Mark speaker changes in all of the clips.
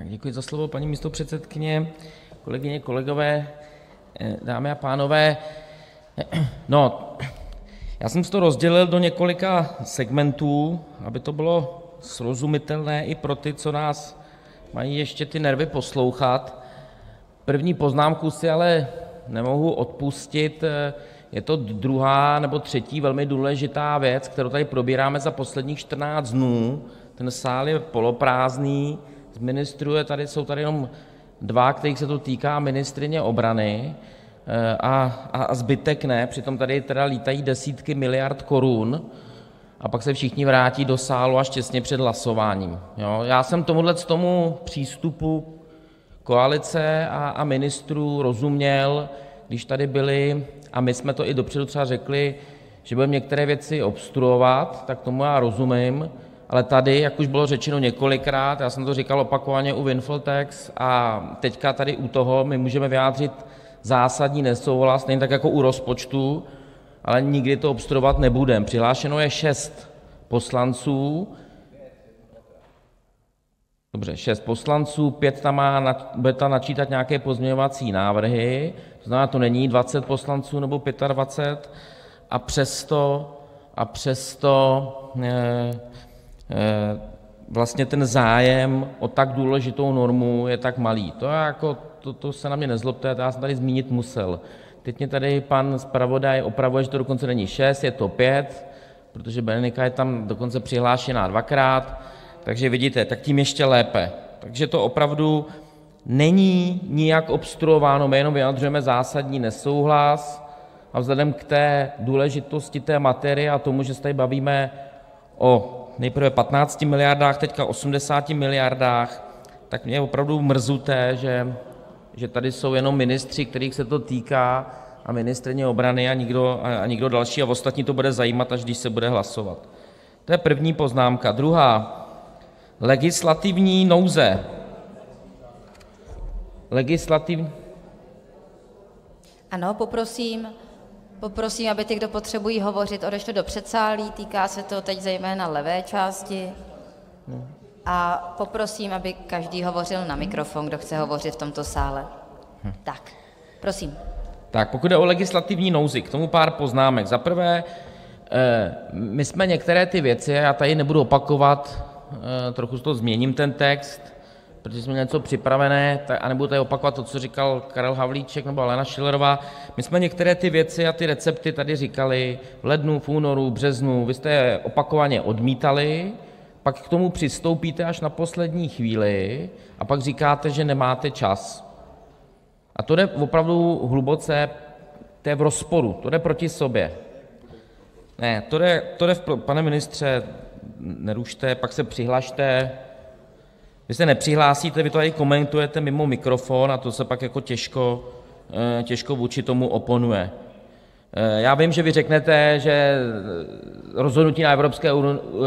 Speaker 1: Děkuji za slovo, paní místopředsedkyně, kolegyně, kolegové, dámy a pánové, já jsem to rozdělil do několika segmentů, aby to bylo srozumitelné i pro ty, co nás mají ještě ty nervy poslouchat, první poznámku si ale nemohu odpustit, je to druhá nebo třetí velmi důležitá věc, kterou tady probíráme za posledních čtrnáct dnů, ten sál je poloprázdný, z ministrů jsou tady jenom dva, kterých se to týká, ministryně obrany, a zbytek ne, přitom tady tedy lítají desítky miliard korun, a pak se všichni vrátí do sálu až těsně před hlasováním, já jsem tomuhletomu přístupu koalice a ministrů rozuměl, když tady byli, a my jsme to i dopředu třeba řekli, že budeme některé věci obstruovat, tak tomu já rozumím, ale tady, jak už bylo řečeno několikrát, já jsem to říkal opakovaně u windfall tax a teď tady u toho, my můžeme vyjádřit zásadní nesouhlas, stejně tak jako u rozpočtu, ale nikdy to obstruovat nebudeme, přihlášeno je šest poslanců, dobře, šest poslanců, pět tam bude načítat nějaké pozměňovací návrhy, to znamená, to není dvacet poslanců nebo pětadvacet, a přesto vlastně ten zájem o tak důležitou normu je tak malý, to se na mě nezlobte, to já jsem tady zmínit musel, teď mě tady pan zpravodaj opravuje, že to dokonce není šest, je to pět, protože Berenika je tam dokonce přihlášená dvakrát, takže vidíte, tak tím ještě lépe, takže to opravdu není nijak obstruováno, my jenom vyjadřujeme zásadní nesouhlas a vzhledem k té důležitosti té materie a tomu, že se tady bavíme o nejprve 15 miliardách, teď 80 miliardách, tak mě je opravdu mrzuté, že tady jsou jenom ministři, kterých se to týká, a ministryně obrany a nikdo další, a ostatní to bude zajímat, až když se bude hlasovat, to je první poznámka, druhá, legislativní nouze,
Speaker 2: Ano, poprosím, aby ti, kdo potřebují hovořit, odešli do předsálí, týká se to teď zejména levé části, a poprosím, aby každý hovořil na mikrofon, kdo chce hovořit v tomto sále, tak prosím.
Speaker 1: Pokud jde o legislativní nouzi, k tomu pár poznámek, za prvé, my jsme některé ty věci, já tady nebudu opakovat, trochu to změním ten text, protože jsme měli něco připravené, a nebudu tady opakovat to, co říkal Karel Havlíček nebo Alena Schillerová, my jsme některé ty věci a ty recepty tady říkali v lednu, v únoru, březnu, vy jste je opakovaně odmítali, pak k tomu přistoupíte až na poslední chvíli a pak říkáte, že nemáte čas, a to jde opravdu hluboce, to je v rozporu, to jde proti sobě, ne, to jde, pane ministře, nerušte, pak se přihlaste, vy se nepřihlásíte, vy to tady komentujete mimo mikrofon a to se pak jako těžko vůči tomu oponuje, já vím, že vy řeknete, že rozhodnutí na evropské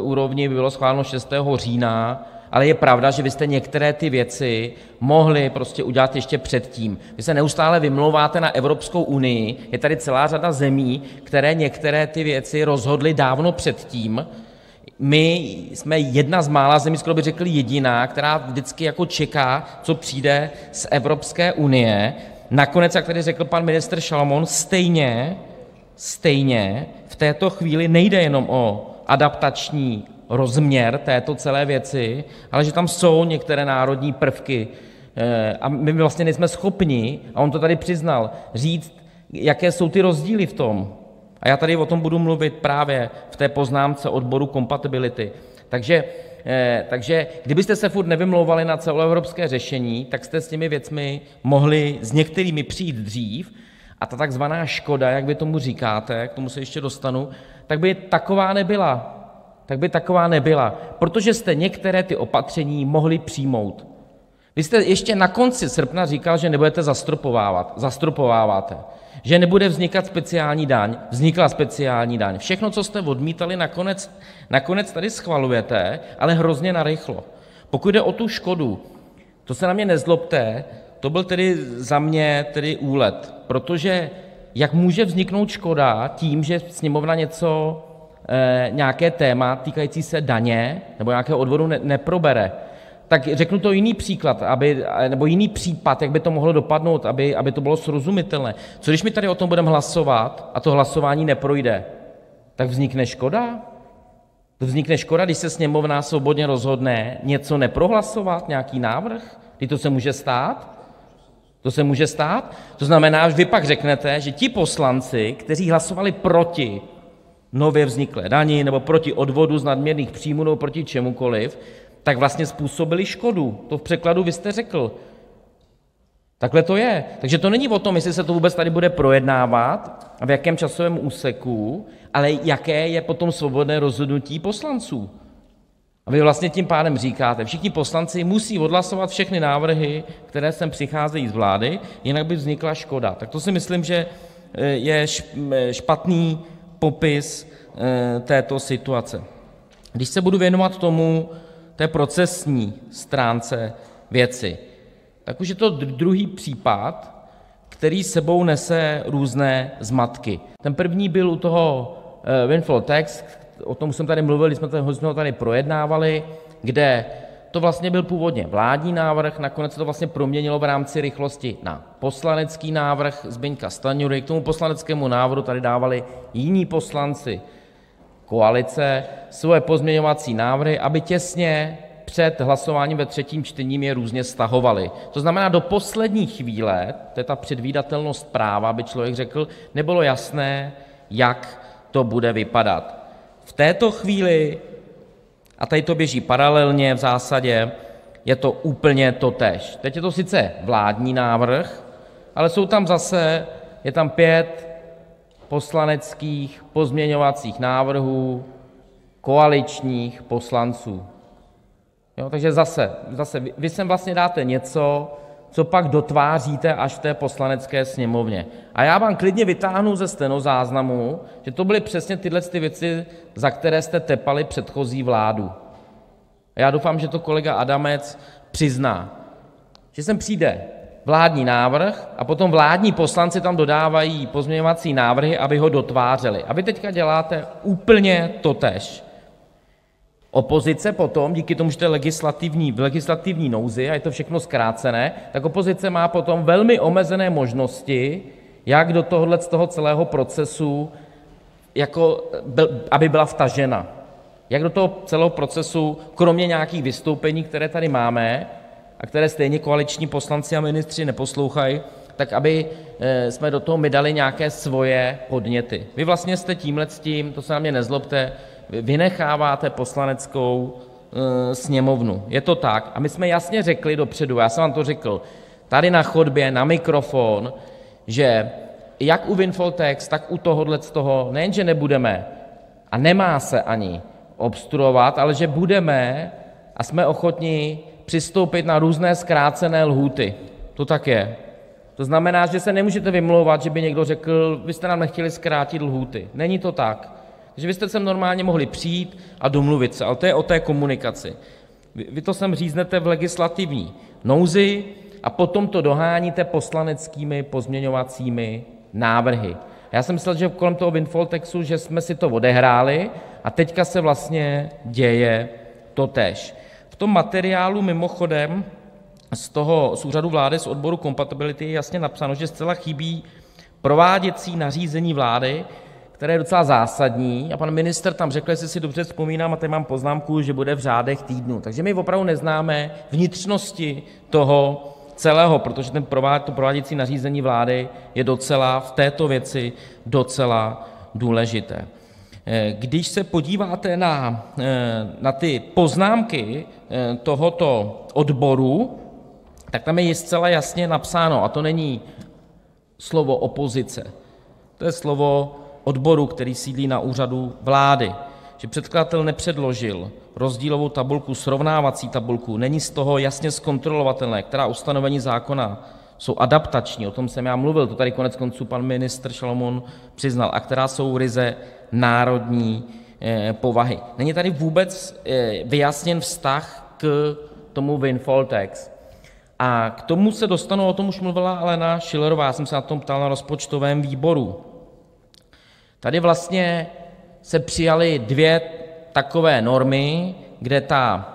Speaker 1: úrovni bylo schváleno 6. října, ale je pravda, že vy jste některé ty věci mohli prostě udělat ještě předtím, vy se neustále vymlouváte na Evropskou unii, je tady celá řada zemí, které některé ty věci rozhodly dávno předtím, my jsme jedna z mála zemí, skoro bych řekl jediná, která vždycky jako čeká, co přijde z Evropské unie, nakonec, jak tady řekl pan ministr stejně stejně v této chvíli nejde jenom o adaptační rozměr této celé věci, ale že tam jsou některé národní prvky, a my vlastně nejsme schopni, a on to tady přiznal, říct, jaké jsou ty rozdíly v tom, a já tady o tom budu mluvit právě v té poznámce odboru kompatibility, takže kdybyste se furt nevymlouvali na celoevropské řešení, tak jste s těmi věcmi mohli s některými přijít dřív, a ta takzvaná škoda, jak vy tomu říkáte, k tomu se ještě dostanu, tak by taková nebyla, tak by taková nebyla, protože jste některá ta opatření mohli přijmout, vy jste ještě na konci srpna říkal, že nebudete zastropovávat, zastropováváte, že nebude vznikat speciální daň, vznikla speciální daň, všechno, co jste odmítali, nakonec tady schvalujete, ale hrozně narychlo, pokud jde o tu škodu, to se na mě nezlobte, to byl tedy za mě tedy úlet, protože jak může vzniknout škoda tím, že Sněmovna něco, nějaké téma týkající se daně nebo nějakého odvodu neprobere, Tak řeknu to jiný příklad nebo jiný případ, jak by to mohlo dopadnout, aby to bylo srozumitelné: co když my tady o tom budeme hlasovat a to hlasování neprojde, tak vznikne škoda? Vznikne škoda, když se Sněmovna svobodně rozhodne něco neprohlasovat, nějaký návrh? Vždyť to se může stát, to se může stát. To znamená, vy pak řeknete, že ti poslanci, kteří hlasovali proti nově vzniklé dani nebo proti odvodu z nadměrných příjmů nebo proti čemukoliv, tak vlastně způsobili škodu. To v překladu vy jste řekl. Takhle to je. Takže to není o tom, jestli se to vůbec tady bude projednávat a v jakém časovém úseku, ale jaké je potom svobodné rozhodnutí poslanců. A vy vlastně tím pádem říkáte: všichni poslanci musí odhlasovat všechny návrhy, které sem přicházejí z vlády, jinak by vznikla škoda. Tak to si myslím, že je špatný popis této situace. Když se budu věnovat tomu, té procesní stránce věci, tak už je to druhý případ, který sebou nese různé zmatky. Ten první byl u toho windfall tax, o tom jsem tady mluvil, jsme ho tady projednávali, kde to vlastně byl původně vládní návrh, nakonec se to vlastně proměnilo v rámci rychlosti na poslanecký návrh. Zbyňka Stanjury, k tomu poslaneckému návrhu tady dávali jiní poslanci koalice svoje pozměňovací návrhy, aby těsně před hlasováním ve třetím čtení je různě stahovali. To znamená, do poslední chvíle, to je ta předvídatelnost práva, by člověk řekl, nebylo jasné, jak to bude vypadat. V této chvíli, a tady to běží paralelně v zásadě, je to úplně totéž. Teď je to sice vládní návrh, ale jsou tam zase, je tam pět poslaneckých pozměňovacích návrhů koaličních poslanců. Takže zase, zase vy sem vlastně dáte něco, co pak dotváříte až v té Poslanecké sněmovně. A já vám klidně vytáhnu ze stenozáznamu, že to byly přesně tyhle věci, za které jste tepali předchozí vládu. A já doufám, že to kolega Adamec přizná, že sem přijde vládní návrh a potom vládní poslanci tam dodávají pozměňovací návrhy, aby ho dotvářeli. A vy teď děláte úplně totéž. Opozice potom díky tomu, že to je v legislativní nouzi a je to všechno zkrácené, tak opozice má potom velmi omezené možnosti, jak do tohohle toho celého procesu, jako aby byla vtažena, jak do toho celého procesu kromě nějakých vystoupení, která tady máme a která stejně koaliční poslanci a ministři neposlouchají, tak abychom do toho my dali nějaké svoje podněty. Vy vlastně jste tímhletím, to se na mě nezlobte, vynecháváte Poslaneckou sněmovnu. Je to tak. A my jsme jasně řekli dopředu, já jsem vám to řekl tady na chodbě na mikrofon, že jak u windfall tak u tohohle toho nejen že nebudeme a nemá se ani obstruovat, ale že budeme a jsme ochotni přistoupit na různé zkrácené lhůty. To tak je. To znamená, že se nemůžete vymlouvat, že by někdo řekl: Vy jste nám nechtěli zkrátit lhůty. Není to tak. Takže vy jste sem normálně mohli přijít a domluvit se, ale to je o té komunikaci. Vy to sem říznete v legislativní nouzi a potom to doháníte poslaneckými pozměňovacími návrhy. Já jsem myslel, že kolem toho windfall že jsme si to odehráli, a teď se vlastně děje totéž. Tom materiálu mimochodem z toho Úřadu vlády, z odboru kompatibility, je jasně napsáno, že zcela chybí prováděcí nařízení vlády, které je docela zásadní, a pan ministr tam řekl, jestli si dobře vzpomínám, a tady mám poznámku, že bude v řádech týdnů. Takže my opravdu neznáme vnitřnosti toho celého, protože to prováděcí nařízení vlády je docela v této věci docela důležité. Když se podíváte na ty poznámky tohoto odboru, tak tam je zcela jasně napsáno, a to není slovo opozice, to je slovo odboru, který sídlí na Úřadu vlády, že předkladatel nepředložil rozdílovou tabulku, srovnávací tabulku, není z toho jasně zkontrolovatelné, která ustanovení zákona jsou adaptační, o tom jsem já mluvil, to tady koneckonců pan ministr Šalomoun přiznal, a která jsou ryze národní povahy. Není tady vůbec vyjasněn vztah k tomu windfall tax. A k tomu se dostanu, o tom už mluvila Alena Schillerová, já jsem se na to ptal na rozpočtovém výboru. Tady vlastně se přijaly dvě takové normy, kde ta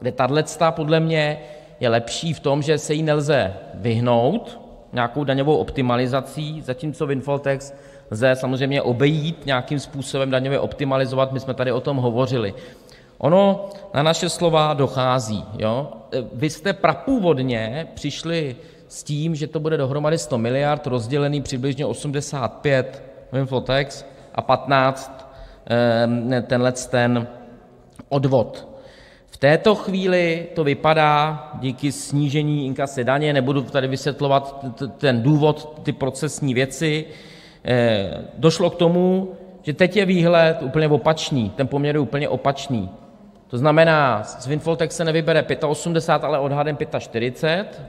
Speaker 1: kde tahleta podle mě je lepší v tom, že se jí nelze vyhnout nějakou daňovou optimalizací, zatímco windfall tax lze samozřejmě obejít, nějakým způsobem daňově optimalizovat, my jsme tady o tom hovořili. Ono na naše slova dochází. Vy jste prapůvodně přišli s tím, že to bude dohromady 100 miliard, rozdělený přibližně 85 windfall a 15 tenhle ten odvod. V této chvíli to vypadá díky snížení inkasa daně, nebudu tady vysvětlovat ten důvod, ty procesní věci, došlo k tomu, že teď je výhled úplně opačný, ten poměr je úplně opačný. To znamená, z windfall tax se nevybere 85, ale odhadem 45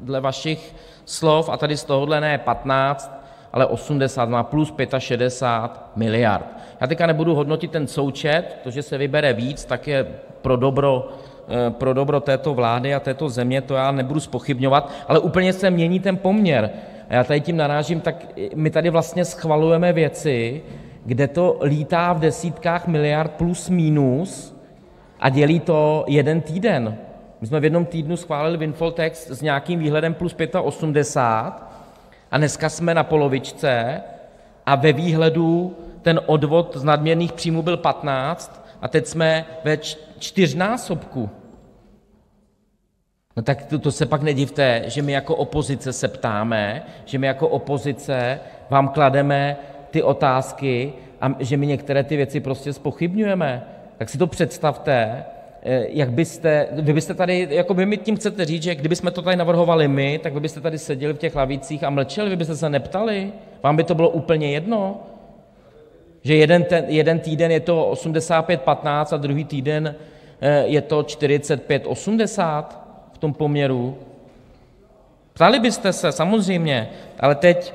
Speaker 1: dle vašich slov, a tady z tohohle ne 15, ale 80, znamená plus 65 miliard. Já teď nebudu hodnotit ten součet, to, že se vybere víc, tak je pro dobro této vlády a této země, to já nebudu zpochybňovat, ale úplně se mění ten poměr. A já tady tím narážím, tak my tady vlastně schvalujeme věci, kde to lítá v desítkách miliard plus minus a dělí to jeden týden. My jsme v jednom týdnu schválili windfall tax s nějakým výhledem plus 85 a dneska jsme na polovičce a ve výhledu ten odvod z nadměrných příjmů byl 15 a teď jsme ve čtyřnásobku. No tak to se pak nedivte, že my jako opozice se ptáme, že my jako opozice vám klademe ty otázky a že my některé ty věci prostě zpochybňujeme. Tak si to představte, jak byste, vy byste tady, jako vy mi tím chcete říct, že kdybychom to tady navrhovali my, tak vy byste tady seděli v těch lavicích a mlčeli, vy byste se neptali, vám by to bylo úplně jedno, že jeden týden je to 85-15 a druhý týden je to 45-80 v tom poměru? Ptali byste se, samozřejmě, ale teď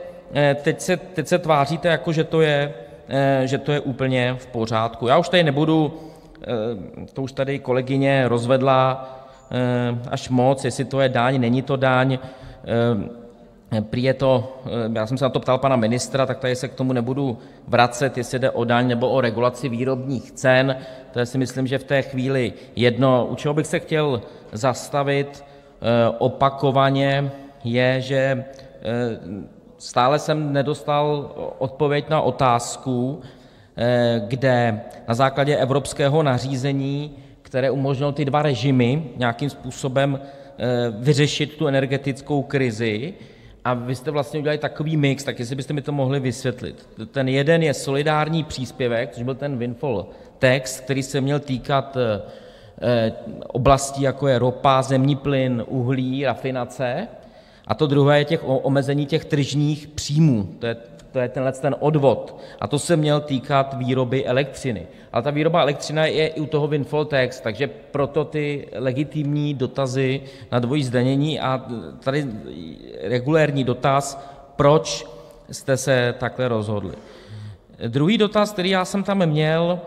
Speaker 1: se tváříte, jako že to je úplně v pořádku. Já už tady nebudu, to už tady kolegyně rozvedla až moc, jestli to je daň, není to daň, prý je to, já jsem se na to ptal pana ministra, tak tady se k tomu nebudu vracet, jestli jde o daň, nebo o regulaci výrobních cen, to je si myslím, že v té chvíli jedno. U čeho bych se chtěl zastavit opakovaně, je, že stále jsem nedostal odpověď na otázku, kde na základě evropského nařízení, které umožnilo ty dva režimy nějakým způsobem vyřešit tu energetickou krizi, a vy jste vlastně udělali takový mix, tak jestli byste mi to mohli vysvětlit. Ten jeden je solidární příspěvek, což byl ten windfall tax, který se měl týkat oblastí, jako je ropa, zemní plyn, uhlí, rafinace, a to druhé je omezení těch tržních příjmů, to je tenhle ten odvod, a to se měl týkat výroby elektřiny. Ale ta výroba elektřiny je i u toho windfall tax, takže proto ty legitimní dotazy na dvojí zdanění a tady regulérní dotaz, proč jste se takhle rozhodli. Druhý dotaz, který já jsem tam měl,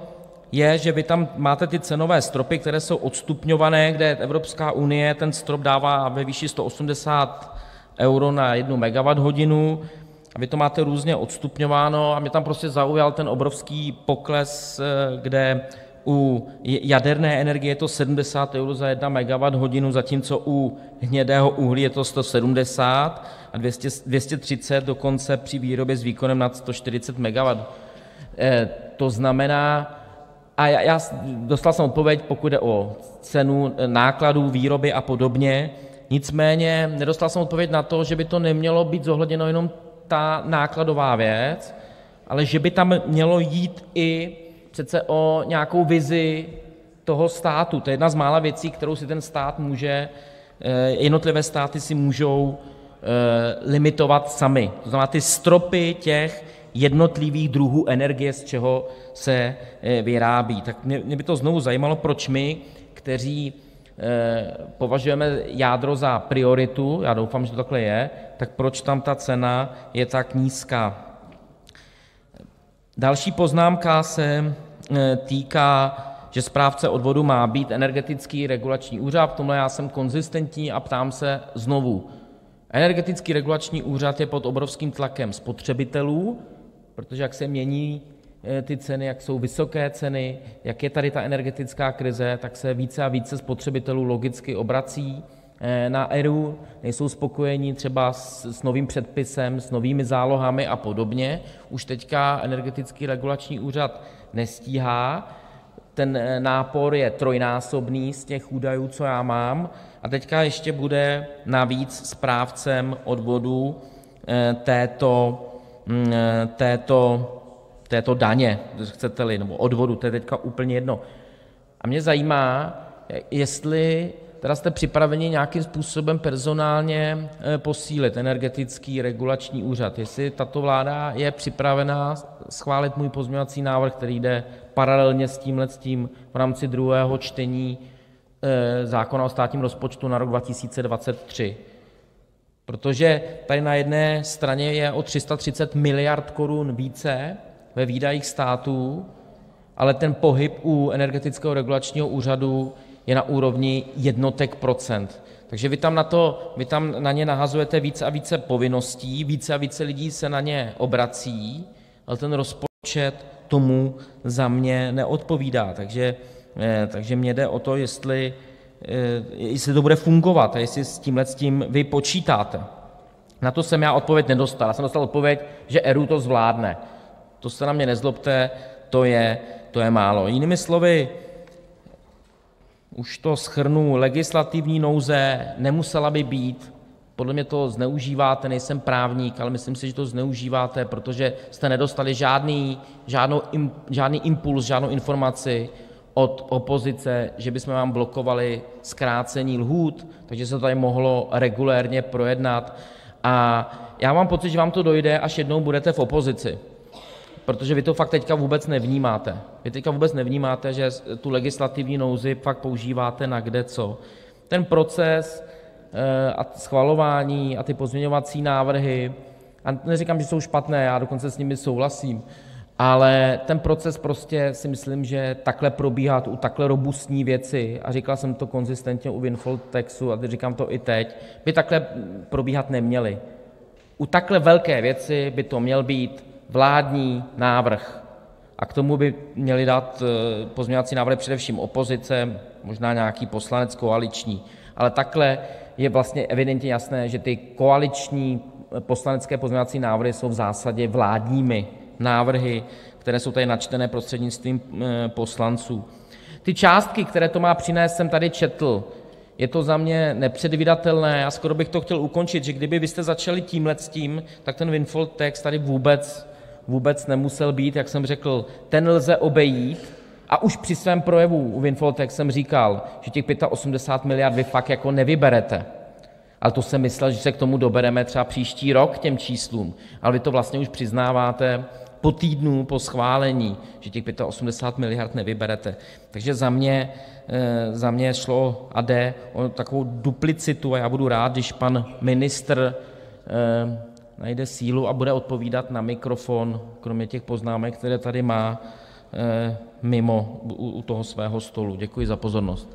Speaker 1: je, že vy tam máte ty cenové stropy, které jsou odstupňované, kde Evropská unie ten strop dává ve výši 180 euro na jednu megawatthodinu, a vy to máte různě odstupňováno a mě tam prostě zaujal ten obrovský pokles, kde u jaderné energie je to 70 eur za jedna megawatthodinu, zatímco u hnědého uhlí je to 170 a 230 dokonce při výrobě s výkonem nad 140 megawattů. To znamená, a dostal jsem odpověď, pokud jde o cenu nákladů výroby a podobně, nicméně nedostal jsem odpověď na to, že by to nemělo být zohledněno jenom ta nákladová věc, ale že by tam mělo jít i přece o nějakou vizi toho státu. To je jedna z mála věcí, kterou si ten stát může, jednotlivé státy si můžou limitovat samy, to znamená ty stropy těch jednotlivých druhů energie, z čeho se vyrábí. Tak mě by to znovu zajímalo, proč my, kteří považujeme jádro za prioritu, já doufám, že to takhle je, tak proč tam ta cena je tak nízká. Další poznámka se týká, že správce odvodu má být Energetický regulační úřad, v tomhle já jsem konzistentní a ptám se znovu: Energetický regulační úřad je pod obrovským tlakem spotřebitelů, protože jak se mění ty ceny, jak jsou vysoké ceny, jak je tady ta energetická krize, tak se více a více spotřebitelů logicky obrací na ERÚ, nejsou spokojení třeba s novým předpisem, s novými zálohami a podobně. Už teď Energetický regulační úřad nestíhá, ten nápor je trojnásobný z těch údajů, co já mám, a teď ještě bude navíc správcem odvodu této daně, chcete-li, nebo odvodu, to je teď úplně jedno. A mě zajímá, jestli tedy jste připraveni nějakým způsobem personálně posílit Energetický regulační úřad, jestli tato vláda je připravena schválit můj pozměňovací návrh, který jde paralelně s tímhletím v rámci druhého čtení zákona o státním rozpočtu na rok 2023, protože tady na jedné straně je o 330 miliard korun více ve výdajích státu, ale ten pohyb u Energetického regulačního úřadu je na úrovni jednotek procent, takže vy tam na ně nahazujete více a více povinností, více a více lidí se na ně obrací, ale ten rozpočet tomu za mě neodpovídá, takže mně jde o to, jestli to bude fungovat a jestli s tímhletím vy počítáte. Na to jsem já odpověď nedostal, já jsem dostal odpověď, že ERÚ to zvládne. To se na mě nezlobte, to je málo. Jinými slovy, už to shrnu, legislativní nouze nemusela by být, podle mě to zneužíváte, nejsem právník, ale myslím si, že to zneužíváte, protože jste nedostali žádný impuls, žádnou informaci od opozice, že bychom vám blokovali zkrácení lhůt, takže se to tady mohlo regulérně projednat, a já mám pocit, že vám to dojde, až jednou budete v opozici, protože vy to fakt teď vůbec nevnímáte. Vy teď vůbec nevnímáte, že tu legislativní nouzi fakt používáte na kdeco. Ten proces a schvalování a ty pozměňovací návrhy, a neříkám, že jsou špatné, já dokonce s nimi souhlasím, ale ten proces prostě si myslím, že takhle probíhat u takhle robustní věci, a říkal jsem to konzistentně u windfall taxu a říkám to i teď, by takhle probíhat neměly. U takhle velké věci by to měl být vládní návrh a k tomu by měly dát pozměňovací návrhy především opozice, možná nějaký poslanec koaliční, ale takhle je vlastně evidentně jasné, že ty koaliční poslanecké pozměňovací návrhy jsou v zásadě vládními návrhy, které jsou tady načtené prostřednictvím poslanců. Ty částky, které to má přinést, jsem tady četl. Je to za mě nepředvídatelné a skoro bych to chtěl ukončit, že kdyby vy začali tímhletím, tak ten windfall tax tady vůbec nemusel být, jak jsem řekl, ten lze obejít, a už při svém projevu u windfall jsem říkal, že těch 85 miliard vy fakt jako nevyberete, ale to jsem myslel, že se k tomu dobereme třeba příští rok, k těm číslům, ale vy to vlastně už přiznáváte po týdnu po schválení, že těch 85 miliard nevyberete, takže za mě šlo a jde o takovou duplicitu a já budu rád, když pan ministr najde sílu a bude odpovídat na mikrofon, kromě těch poznámek, které tady má, mimo u toho svého stolu. Děkuji za pozornost.